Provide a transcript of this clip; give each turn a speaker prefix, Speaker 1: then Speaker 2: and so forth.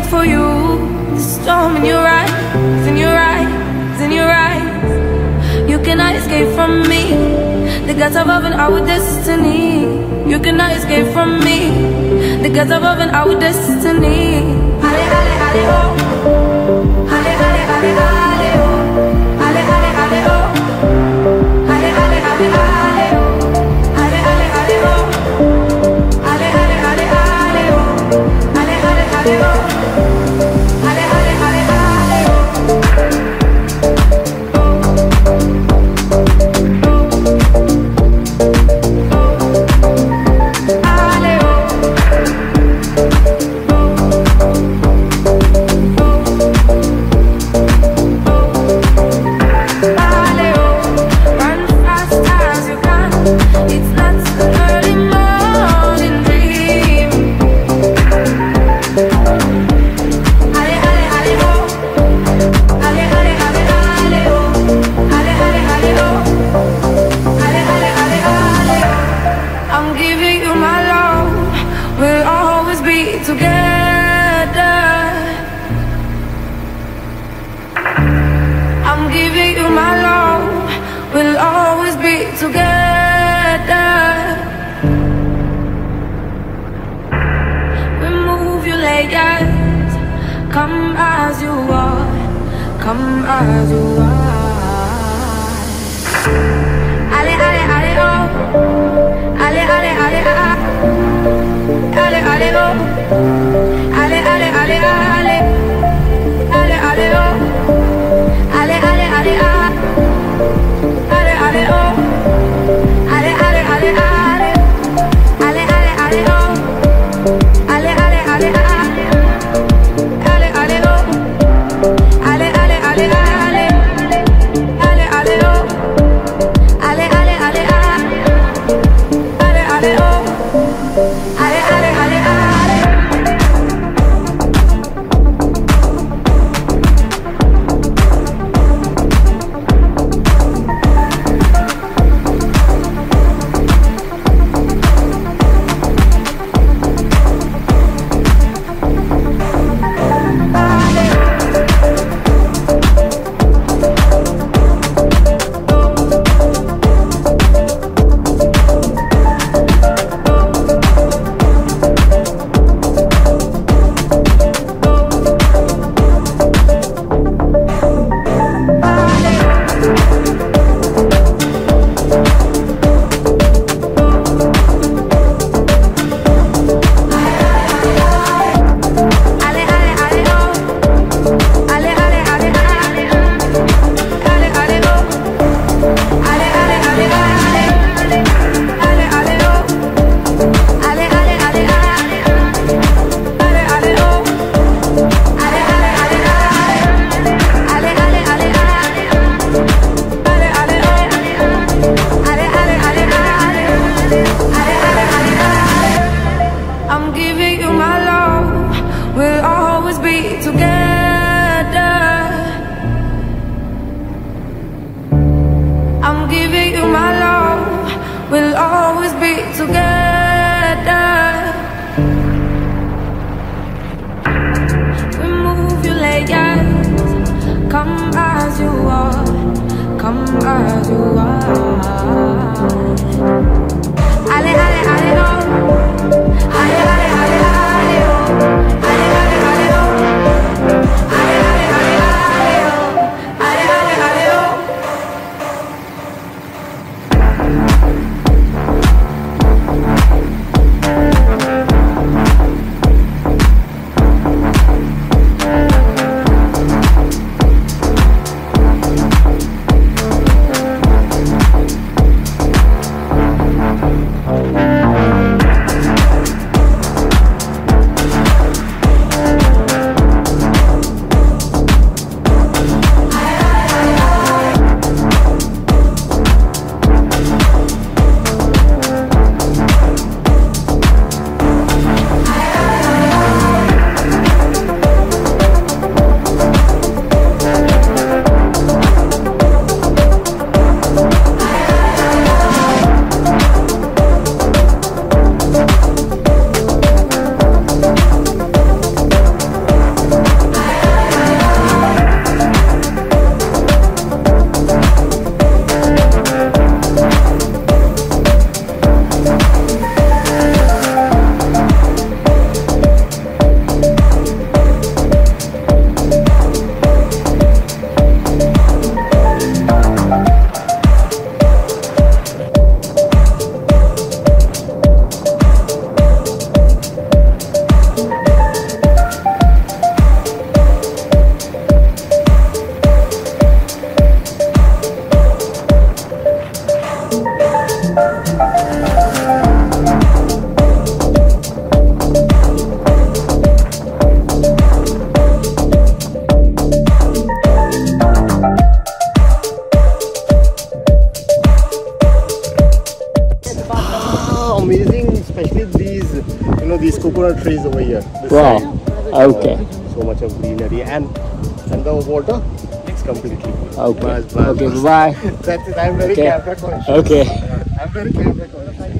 Speaker 1: wait for you. The storm in your eyes, in your eyes, in your eyes. You cannot escape from me. The gods above and our destiny. You cannot escape from me. The gods above and our destiny. Ale, ale, ale, oh. Ale, ale, ale, ale, Come as you are. Come as you are. Ale, ale, ale, oh. Ale, ale, ale. Ah, these
Speaker 2: coconut trees over here.
Speaker 3: wow.
Speaker 2: Side.
Speaker 3: Okay.
Speaker 2: So much of greenery and and the water is completely.
Speaker 3: Okay.
Speaker 2: Buzz, buzz,
Speaker 3: okay.
Speaker 2: Buzz.
Speaker 3: Bye.
Speaker 2: That's it. I'm very
Speaker 3: okay.
Speaker 2: camera.
Speaker 3: Okay.
Speaker 2: I'm very camera conscious.